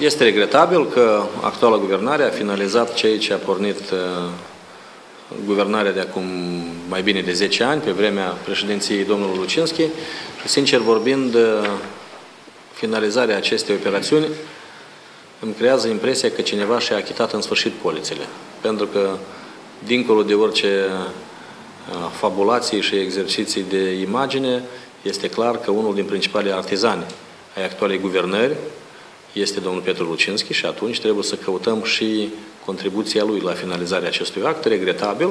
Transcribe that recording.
Este regretabil că actuala guvernare a finalizat ceea ce a pornit uh, guvernarea de acum mai bine de 10 ani, pe vremea președinției domnului Lucinski și, sincer vorbind, uh, finalizarea acestei operațiuni îmi creează impresia că cineva și-a achitat în sfârșit polițele. Pentru că, dincolo de orice uh, fabulații și exerciții de imagine, este clar că unul din principalii artizani ai actualei guvernări este domnul Petru Lucinski și atunci trebuie să căutăm și contribuția lui la finalizarea acestui act, regretabil,